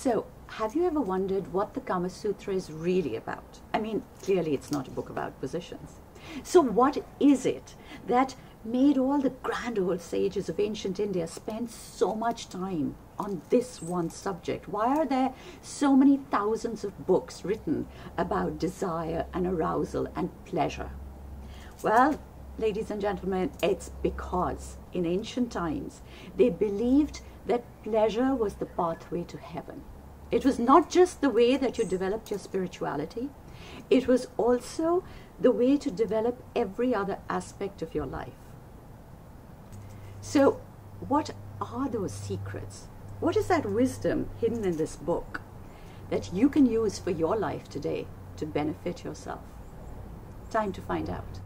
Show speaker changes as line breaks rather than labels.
So, have you ever wondered what the Kama Sutra is really about? I mean, clearly it's not a book about positions. So, what is it that made all the grand old sages of ancient India spend so much time on this one subject? Why are there so many thousands of books written about desire and arousal and pleasure? Well, ladies and gentlemen, it's because in ancient times they believed that pleasure was the pathway to heaven. It was not just the way that you developed your spirituality, it was also the way to develop every other aspect of your life. So, what are those secrets? What is that wisdom hidden in this book that you can use for your life today to benefit yourself? Time to find out.